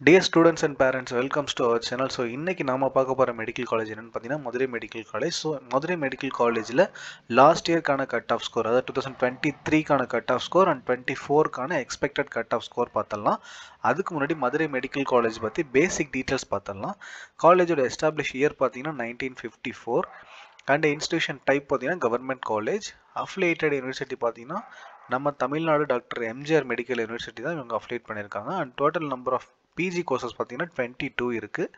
Dear students and parents welcomes to our channel so இன்றைக்கி நாம் பார்க்க போகிற மெடிக்கல் காலேஜ் என்னென்னு பார்த்தீங்கன்னா Madurai medical college so Madurai medical காலேஜில் லாஸ்ட் இயர்க்கான கட் ஆஃப் ஸ்கோர் அதாவது two thousand twenty த்ரீக்கான cut off score and twenty ஃபோர்க்கான expected cut off score பார்த்தலாம் அதுக்கு முன்னாடி மதுரை மெடிக்கல் காலேஜ் பற்றி பேசிக் டீட்டெயில்ஸ் பார்த்தலாம் காலேஜோட எஸ்டாப்ளிஷ் இயர் பார்த்தீங்கன்னா nineteen fifty four and institution type பார்த்தீங்கன்னா கவர்மெண்ட் காலேஜ் அஃபிலேட்டட் யூனிவர்சிட்டி பார்த்தீங்கன்னா நம்ம Tamil Nadu doctor MGR medical university தான் இவங்க அஃபிலேட் பண்ணியிருக்காங்க. And total number of PG courses பார்த்தீங்கன்னா டுவெண்ட்டி டூ இருக்குது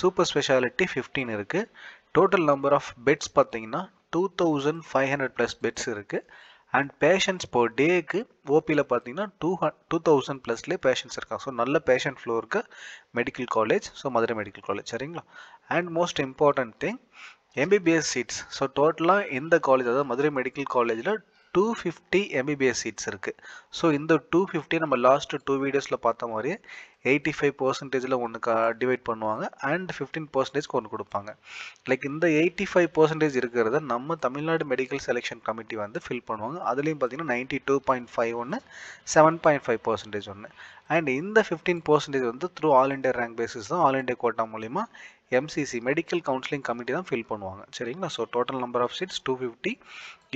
சூப்பர் ஸ்பெஷாலிட்டி ஃபிஃப்டீன் இருக்குது டோட்டல் நம்பர் ஆஃப் பெட்ஸ் பார்த்தீங்கன்னா two thousand five hundred plus beds இருக்குது அண்ட் பேஷண்ட்ஸ் பர் டேக்கு ஓபியில் பார்த்தீங்கன்னா டூ ஹண்ட் டூ தௌசண்ட் ப்ளஸ்லேயே பேஷண்ட்ஸ் இருக்காங்க. ஸோ நல்ல பேஷண்ட் ஃப்ளோ இருக்குது medical college so Madurai medical college சரிங்களா? And most important thing MBBS seats so டோட்டலாக இந்த காலேஜ் அதாவது மதுரை மெடிக்கல் காலேஜில் டூ ஃபிஃப்டி எம்பிபிஎஸ் சீட்ஸ் இருக்குது ஸோ இந்த டூ ஃபிஃப்டி நம்ம லாஸ்ட் டூ வீடியோஸில் பார்த்த மாதிரியே எயிட்டி ஃபைவ் பர்சன்டேஜில் ஒன்று டிவைட் பண்ணுவாங்க. அண்ட் ஃபிஃப்டீன் பர்சன்டேஜ் ஒன்று கொடுப்பாங்க. லைக் இந்த எயிட்டி ஃபைவ் பர்சன்டேஜ் இருக்கிறத நம்ம தமிழ்நாடு மெடிக்கல் செலெக்ஷன் கமிட்டி வந்து ஃபில் பண்ணுவாங்க. அதுலேயும் பார்த்தீங்கன்னா நைன்ட்டி டூ பாயிண்ட் ஃபைவ் ஒன்று செவன் பாயிண்ட் ஃபைவ் பர்சன்டேஜ் ஒன்று அண்ட் இந்த ஃபிஃப்டீன் பர்சன்டேஜ் வந்து through all India rank basis தான் ஆல் இண்டியா கோட்டா மூலிமா எம்சிசி மெடிக்கல் கவுன்சிலிங் கமிட்டி தான் ஃபில் பண்ணுவாங்க. சரிங்களா? So total number of seats two fifty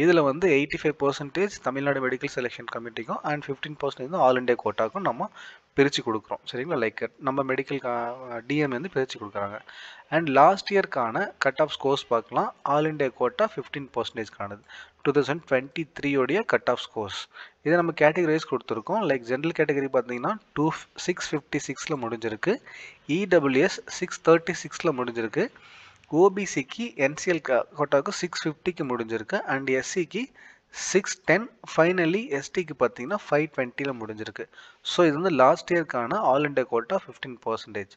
இதில் வந்து eighty five percentage Tamil Nadu medical selection கமிட்டிக்கும் and fifteen percentage all India கோட்டாக்கும் நம்ம பிரித்து கொடுக்குறோம். சரிங்களா? லைக் நம்ம மெடிக்கல் டிஎம் வந்து பிரித்து கொடுக்குறாங்க. அண்ட் லாஸ்ட் இயர்க்கான கட் ஆஃப் ஸ்கோர்ஸ் பார்க்கலாம். ஆல் இண்டியா கோட்டா ஃபிஃப்டீன் பர்சன்டேஜ்க்கானது டூ தௌசண்ட் டுவெண்ட்டி த்ரீயோடைய கட் ஆஃப் ஸ்கோர்ஸ் இதை நம்ம கேட்டகரிஸ் கொடுத்துருக்கோம். லைக் ஜென்ரல் கேட்டகரி பார்த்தீங்கன்னா டூ சிக்ஸ் ஃபிஃப்டி சிக்ஸில் முடிஞ்சிருக்கு. இடபிள்யூஎஸ் சிக்ஸ் தேர்ட்டி சிக்ஸில் முடிஞ்சிருக்கு. ஓபிசிக்கு என்சிஎல் கோட்டாவுக்கு சிக்ஸ் ஃபிஃப்டிக்கு முடிஞ்சிருக்கு. அண்ட் எஸ்சிக்கு சிக்ஸ் டென் ஃபைனலி எஸ்டிக்கு பார்த்தீங்கன்னா ஃபைவ் டுவெண்ட்டியில் முடிஞ்சிருக்கு. ஸோ இது வந்து last இயர்க்கான all India quota fifteen percentage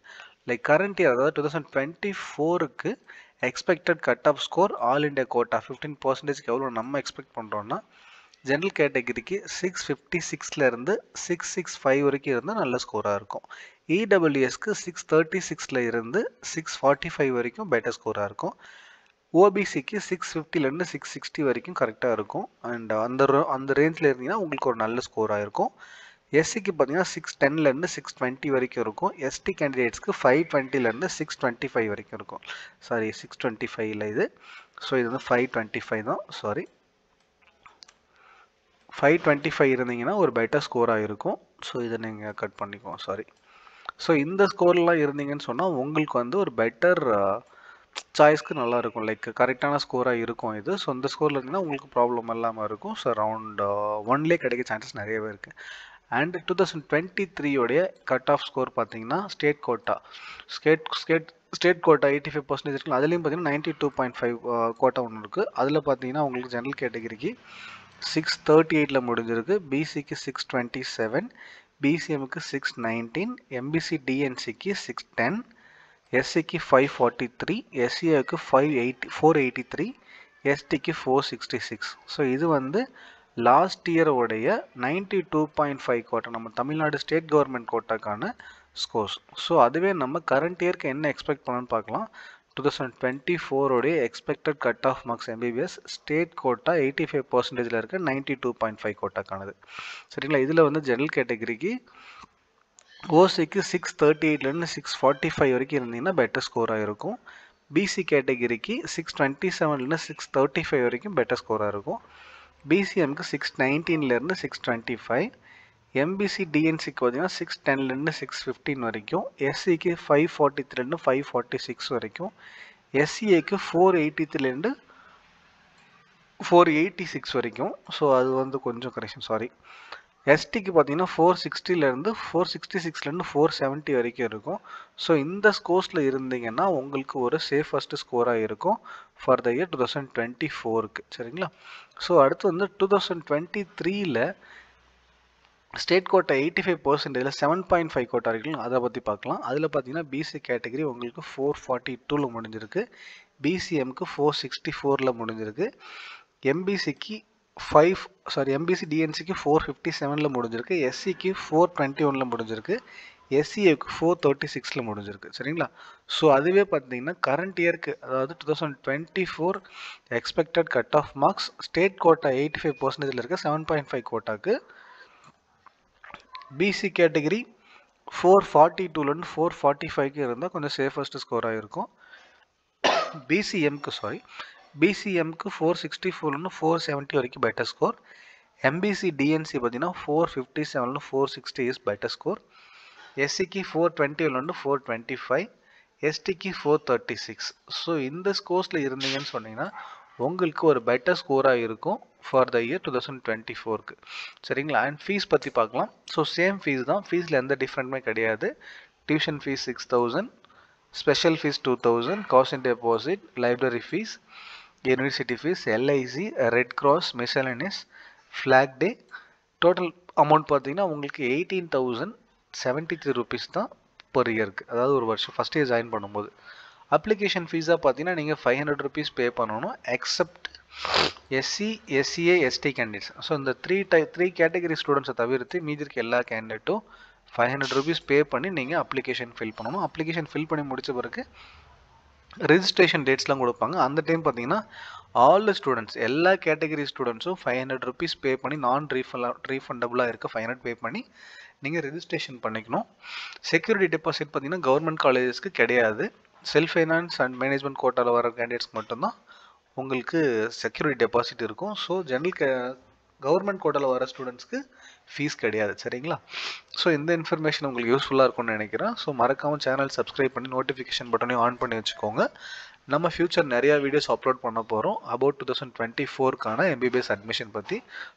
like current year அதாவது டூ தௌசண்ட் டுவெண்ட்டி ஃபோருக்கு expected cut off score all India quota fifteen பர்சன்டேஜ்க்கு எவ்வளோ நம்ம எக்ஸ்பெக்ட் பண்ணுறோன்னா ஜென்ரல் கேட்டகரிக்கு சிக்ஸ் ஃபிஃப்டி சிக்ஸ்லேருந்து சிக்ஸ் சிக்ஸ் ஃபைவ் வரைக்கும் இருந்தால் நல்ல ஸ்கோராக இருக்கும். இடபிள்யூஎஸ்க்கு சிக்ஸ் தேர்ட்டி சிக்ஸில் இருந்து சிக்ஸ் ஃபார்ட்டி ஃபைவ் வரைக்கும் பெட்டர் ஸ்கோராக இருக்கும். ஓபிசிக்கு சிக்ஸ் ஃபிஃப்டிலேருந்து சிக்ஸ் சிக்ஸ்டி வரைக்கும் கரெக்டாக இருக்கும். அண்ட் அந்த அந்த ரேஞ்சில் இருந்தீங்கன்னா உங்களுக்கு ஒரு நல்ல ஸ்கோராக இருக்கும். எஸ்சிக்கு பார்த்தீங்கன்னா சிக்ஸ் டென்லேருந்து சிக்ஸ் டுவெண்ட்டி வரைக்கும் இருக்கும். எஸ்டி கேண்டிடேட்ஸ்க்கு ஃபைவ் டுவெண்ட்டிலேருந்து சிக்ஸ் டுவெண்ட்டி ஃபைவ் வரைக்கும் இருக்கும். சாரி சிக்ஸ் டுவெண்ட்டி ஃபைவ்ல இது. ஸோ இது வந்து ஃபைவ் டுவெண்ட்டி ஃபைவ் தான். சாரி ஃபைவ் டுவெண்ட்டி ஃபைவ் இருந்தீங்கன்னா ஒரு பெட்டர் ஸ்கோராக இருக்கும். ஸோ இதை நீங்கள் கட் பண்ணிக்குவோம் சாரி ஸோ இந்த ஸ்கோர்லாம் இருந்தீங்கன்னு சொன்னால் உங்களுக்கு வந்து ஒரு பெட்டர் சாய்ஸ்க்கு நல்லா இருக்கும் லைக் கரெக்டான ஸ்கோராக இருக்கும் இது. ஸோ இந்த ஸ்கோரில் இருந்தீங்கன்னா உங்களுக்கு ப்ராப்ளம் இல்லாமல் இருக்கும். ஸோ ரவுண்ட் ஒன்லேயே கிடைக்க சான்சஸ் நிறையவே இருக்குது அண்ட் டூ தௌசண்ட் டுவெண்ட்டி த்ரீயோடைய கட் ஆஃப் ஸ்கோர் பார்த்தீங்கன்னா state quota state state state quota eighty five percentage இருக்குது அதுலேயும் பார்த்தீங்கன்னா ninety two point five quota ஒன்று இருக்குது அதில் பார்த்தீங்கன்னா உங்களுக்கு ஜென்ரல் கேட்டகரிக்கு சிக்ஸ் தேர்ட்டி எயிட்டில் முடிஞ்சிருக்கு. பிசிக்கு சிக்ஸ் டுவெண்ட்டி செவன் பிசிஎம்க்கு சிக்ஸ் நைன்டீன் எம்பிசி டிஎன்சிக்கு சிக்ஸ் டென் எஸ்சிக்கு five forty three எஸ்சிஏக்கு five eighty four eighty three எஸ்டிக்கு ஃபோர் சிக்ஸ்டி சிக்ஸ் ஸோ இது வந்து last இயரோடைய ninety two point five quota நம்ம தமிழ்நாடு ஸ்டேட் கவர்மெண்ட் கோட்டாக்கான ஸ்கோர்ஸ் ஸோ அதுவே நம்ம கரண்ட் இயர்க்கு என்ன எக்ஸ்பெக்ட் பண்ணணும்னு பார்க்கலாம். Two thousand twenty ஃபோரோடைய expected cut off marks MBBS state quota eighty five பர்சன்டேஜில் இருக்க நைன்ட்டி டூ பாயிண்ட் ஃபைவ் கோட்டாக்கானது சரிங்களா? இதில் வந்து ஜெனரல் கேட்டகரிக்கு ஓசிக்கு சிக்ஸ் தேர்ட்டி எயிட்லேருந்து சிக்ஸ் ஃபார்ட்டி ஃபைவ் வரைக்கும் இருந்தீங்கன்னா பெட்டர் ஸ்கோராக இருக்கும். பிசி கேட்டகிரிக்கு சிக்ஸ் டுவெண்ட்டி செவன்லேருந்து சிக்ஸ் தேர்ட்டி ஃபைவ் வரைக்கும் பெட்டர் ஸ்கோராக இருக்கும். பிசிஎம்க்கு சிக்ஸ் நைன்டீன்லேருந்து சிக்ஸ் டுவெண்ட்டி ஃபைவ் எம்பிசி டிஎன்சிக்கு பார்த்தீங்கன்னா சிக்ஸ் டென்லேருந்து சிக்ஸ் ஃபிஃப்டீன் வரைக்கும். எஸ்சிக்கு ஃபைவ் ஃபார்ட்டி த்ரீலேருந்து ஃபைவ் ஃபார்ட்டி சிக்ஸ் வரைக்கும். எஸ்சிஏக்கு ஃபோர் எயிட்டி த்ரீலேருந்து ஃபோர் எயிட்டி சிக்ஸ் வரைக்கும். ஸோ அது வந்து கொஞ்சம் கரெக்ஷன் சாரி எஸ்டிக்கு பார்த்தீங்கன்னா ஃபோர் சிக்ஸ்டிலேருந்து ஃபோர் சிக்ஸ்டி சிக்ஸ்லேருந்து ஃபோர் செவன்ட்டி வரைக்கும் இருக்கும். ஸோ இந்த ஸ்கோர்ஸில் இருந்தீங்கன்னா உங்களுக்கு ஒரு சேஃபஸ்ட்டு ஸ்கோராக இருக்கும் for the year two thousand twenty ஃபோருக்கு சரிங்களா? ஸோ அடுத்து வந்து டூ தௌசண்ட் டுவெண்ட்டி த்ரீயில் ஸ்டேட் கோட்டை எயிட்டி ஃபைவ் பர்சன்டேஜில் செவன் பாயிண்ட் ஃபைவ் கோட்டா இருக்குல்ல அதை பற்றி பார்க்கலாம். அதில் பார்த்தீங்கன்னா பிசி கேட்டகரி உங்களுக்கு ஃபோர் ஃபார்ட்டி டூவில் முடிஞ்சிருக்கு. பிசிஎம்க்கு ஃபோர் சிக்ஸ்டி ஃபோரில் முடிஞ்சிருக்கு. எம்பிசிக்கு ஃபைவ் சாரி எம்பிசி டிஎன்சிக்கு ஃபோர் ஃபிஃப்டி செவனில் முடிஞ்சிருக்கு. எஸ்சிக்கு ஃபோர் டுவெண்ட்டி ஒனில் முடிஞ்சிருக்கு. எஸ்சிஏக்கு ஃபோர் தேர்ட்டி சிக்ஸில் முடிஞ்சிருக்கு. சரிங்களா? ஸோ அதுவே பார்த்தீங்கன்னா கரண்ட் இயர்க்கு அதாவது two thousand twenty four expected cut off marks state quota eighty five பர்சன்டேஜில் இருக்க செவன் பாயிண்ட் ஃபைவ் கோட்டாக்கு பிசி கேட்டகரி ஃபோர் ஃபார்ட்டி டூலேருந்து ஃபோர் ஃபார்ட்டி ஃபைவ்க்கு இருந்தால் கொஞ்சம் சேஃபஸ்ட் ஸ்கோராக இருக்கும். பிசிஎம்க்கு சாரி பிசிஎம்க்கு ஃபோர் சிக்ஸ்டி ஃபோர்லேருந்து ஃபோர் செவன்ட்டி வரைக்கும் பெட்டர் ஸ்கோர் எம்பிசி டிஎன்சி பார்த்தீங்கன்னா four fifty செவன்லேருந்து four sixty is better score எஸ்சிக்கு ஃபோர் டுவெண்ட்டிலேருந்து ஃபோர் டுவெண்ட்டி ஃபைவ் எஸ்டிக்கு ஃபோர் தேர்ட்டி சிக்ஸ் ஸோ இந்த ஸ்கோர்ஸில் இருந்தீங்கன்னு சொன்னீங்கன்னா உங்களுக்கு ஒரு பெட்டர் ஸ்கோராக இருக்கும் for the year two thousand twenty ஃபோருக்கு சரிங்களா? அண்ட் ஃபீஸ் பற்றி பார்க்கலாம். ஸோ சேம் ஃபீஸ் தான். ஃபீஸில் எந்த டிஃப்ரெண்ட்டுமே கிடையாது. Tuition fees six thousand special fees two thousand caste deposit library fees university fees LIC red cross miscellaneous flag day total amount பார்த்தீங்கன்னா உங்களுக்கு eighteen thousand seventy three rupees தான் per இயருக்கு அதாவது ஒரு வருஷம் ஃபஸ்ட் இயர் ஜாயின் பண்ணும்போது. Application ஃபீஸாக பார்த்தீங்கன்னா நீங்கள் ஃபைவ் ஹண்ட்ரட் ருபீஸ் பே பண்ணணும். Except SC SCA ST candidates so இந்த த்ரீ டை த்ரீ கேட்டகரி ஸ்டூடெண்ட்ஸை தவிர்த்து மீதி இருக்க எல்லா கேண்டிடேட்டும் ஃபைவ் ஹண்ட்ரட் ருபீஸ் பே பண்ணி நீங்கள் அப்ளிகேஷன் ஃபில் பண்ணணும். அப்ளிகேஷன் ஃபில் பண்ணி முடித்த பிறகு ரிஜிஸ்ட்ரேஷன் டேட்ஸ்லாம் கொடுப்பாங்க. அந்த டைம் பார்த்தீங்கன்னா ஆல் த ஸ்டூடெண்ட்ஸ் எல்லா கேட்டகரி ஸ்டூடெண்ட்ஸும் ஃபைவ் ஹண்ட்ரட் ருபீஸ் பே பண்ணி நான் ரீஃபண்ட் ரீஃபண்டபுளாக இருக்க ஃபைவ் ஹண்ட்ரட் பே பண்ணி நீங்கள் ரிஜிஸ்ட்ரேஷன் பண்ணிக்கணும். செக்யூரிட்டி டெபாசிட் பார்த்தீங்கன்னா கவர்மெண்ட் காலேஜஸ்க்கு கிடையாது. செல்ஃப் ஃபைனான்ஸ் அண்ட் மேனேஜ்மெண்ட் கோட்டாவில் வர கேண்டிடேட்ஸ்க்கு மட்டும்தான் உங்களுக்கு செக்யூரிட்டி டெபாசிட் இருக்கும். ஸோ ஜென்ரல் கவர்மெண்ட் கோட்டாவில் வர ஸ்டூடெண்ட்ஸ்க்கு ஃபீஸ் கிடையாது சரிங்களா? ஸோ இந்த இன்ஃபர்மேஷன் உங்களுக்கு யூஸ்ஃபுல்லாக இருக்கும்னு நினைக்கிறேன். ஸோ மறக்காமல் சேனல் சப்ஸ்கிரைப் பண்ணி நோட்டிஃபிகேஷன் பட்டனையும் ஆன் பண்ணி வச்சுக்கோங்க. நம்ம ஃபியூச்சர் நிறையா வீடியோஸ் அப்லோட் பண்ண போகிறோம் அபவுட் டூ தௌசண்ட் டுவெண்ட்டி ஃபோர்க்கான எம்பிபிஎஸ் அட்மிஷன் பற்றி